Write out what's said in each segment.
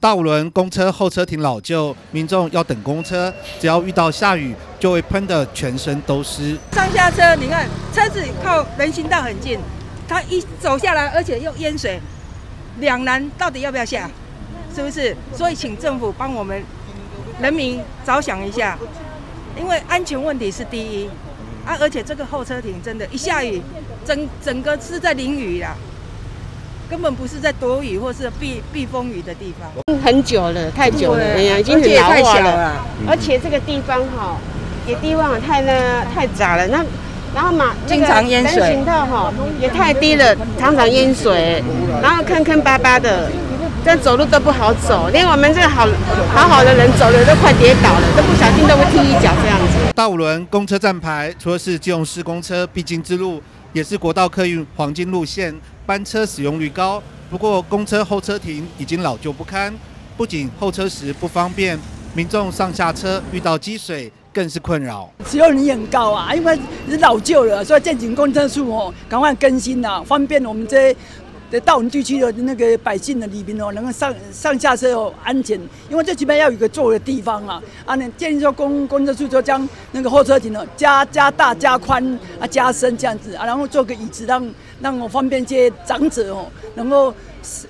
大五轮公车候车亭老旧，民众要等公车，只要遇到下雨，就会喷得全身都湿。上下车，你看车子靠人行道很近，它一走下来，而且又淹水，两难，到底要不要下？是不是？所以请政府帮我们人民着想一下，因为安全问题是第一啊！而且这个候车亭真的，一下雨，整整个是在淋雨啦。根本不是在躲雨或是避避风雨的地方，很久了，太久了，哎呀，已经很老化了。而且这个地方哈，也地方太那太窄了，那然后嘛，经常淹水，人行道哈也太低了，常常淹水，然后坑坑巴巴的，这走路都不好走，连我们这个好好好的人走的都快跌倒了，都不小心都会踢一脚这样子。大五轮公车站牌除了是基隆市公车必经之路。也是国道客运黄金路线，班车使用率高。不过公车候车亭已经老旧不堪，不仅候车时不方便，民众上下车遇到积水更是困扰。使用率很高啊，因为是老旧了，所以建警公车处哦，赶快更新啊，方便我们这。在大文地区的那个百姓的里面哦，能够上上下车哦安全，因为最起码要有个坐的地方啊。啊，那建议说公公车处就将那个候车亭呢加加大加宽啊加深这样子啊，然后做个椅子让让我方便些长者哦，能够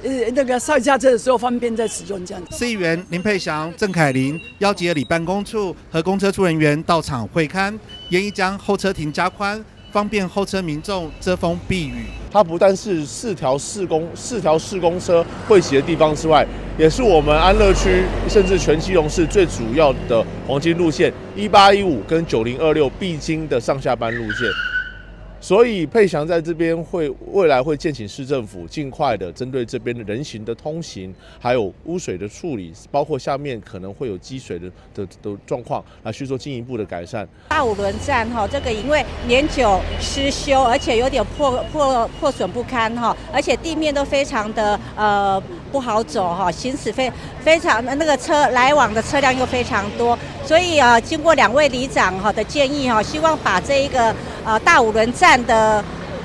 呃那个上下车的时候方便在使用这样子。市议员林佩祥、郑凯琳邀集了里办公处和公车处人员到场会勘，建议将候车亭加宽。方便候车民众遮风避雨。它不但是四条四公四条四公车汇集的地方之外，也是我们安乐区甚至全基隆市最主要的黄金路线一八一五跟九零二六必经的上下班路线。所以佩祥在这边会未来会建请市政府尽快的针对这边的人行的通行，还有污水的处理，包括下面可能会有积水的的的状况，来去做进一步的改善。大五轮站哈，这个因为年久失修，而且有点破破破损不堪哈，而且地面都非常的呃不好走哈，行驶非非常那个车来往的车辆又非常多，所以啊，经过两位里长哈的建议哈，希望把这一个。呃，大五轮站的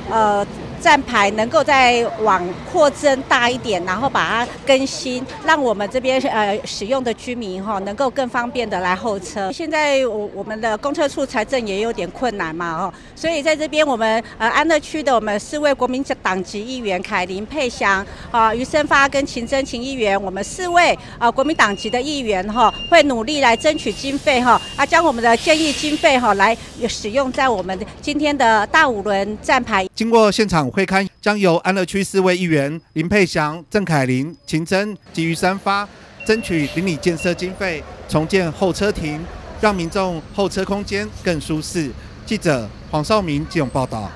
呃。站牌能够再往扩增大一点，然后把它更新，让我们这边呃使用的居民哈能够更方便的来候车。现在我我们的公车处财政也有点困难嘛哦，所以在这边我们呃安乐区的我们四位国民党籍议员凯琳、佩祥啊、余生发跟秦真秦议员，我们四位啊国民党籍的议员哈会努力来争取经费哈啊将我们的建议经费哈来使用在我们今天的大五轮站牌。经过现场。会刊将由安乐区四位议员林佩祥、郑凯琳、秦真及于三发争取邻里建设经费，重建候车亭，让民众候车空间更舒适。记者黄少明、纪勇报道。